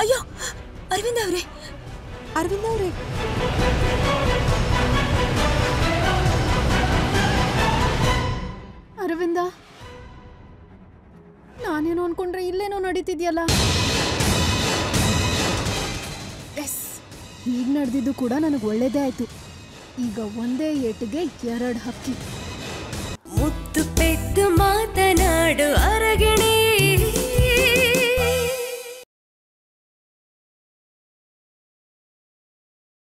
ಅಯ್ಯೋ ಅರವಿಂದ ಅವರೇ. ಅರವಿಂದ ಅವ್ರೆ. ಅರವಿಂದ ನಾನೇನು ಅನ್ಕೊಂಡ್ರೆ ಇಲ್ಲೇನೋ ನಡೀತಿದ್ಯಲ್ಲ? ಎಸ್ ಈಗ ನಡೆದಿದ್ದು ಕೂಡ ನನಗೆ ಒಳ್ಳೇದೇ ಆಯ್ತು. ಈಗ ಒಂದೇ ಏಟಿಗೆ ಎರಡು ಹಕ್ಕಿ. ಮುತ್ತು ಪೆಟ್ಟು ಮಾತನಾಡು